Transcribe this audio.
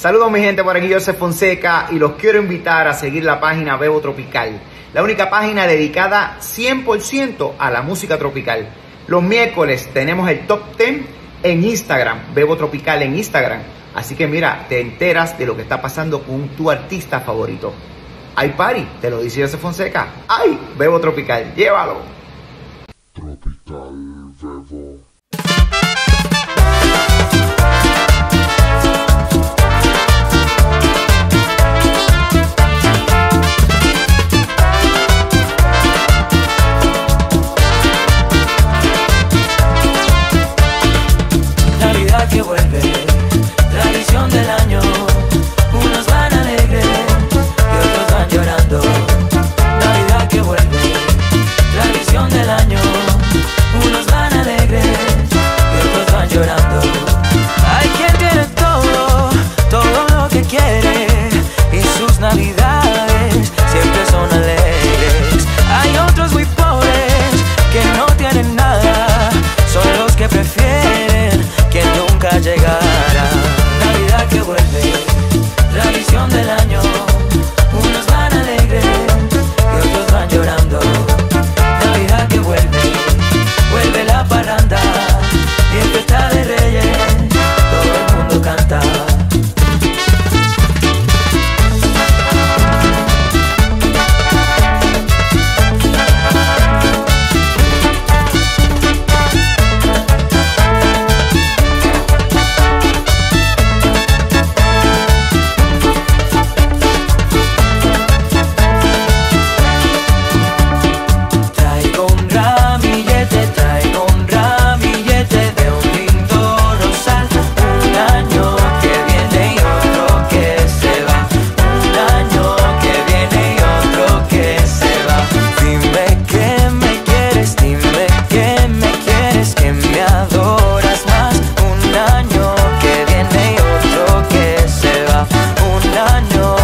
Saludos mi gente, por aquí Joseph Fonseca y los quiero invitar a seguir la página Bebo Tropical, la única página dedicada 100% a la música tropical. Los miércoles tenemos el top 10 en Instagram, Bebo Tropical en Instagram. Así que mira, te enteras de lo que está pasando con tu artista favorito. Hay party, te lo dice Joseph Fonseca. ¡Ay! Bebo Tropical, llévalo. Tropical. no, no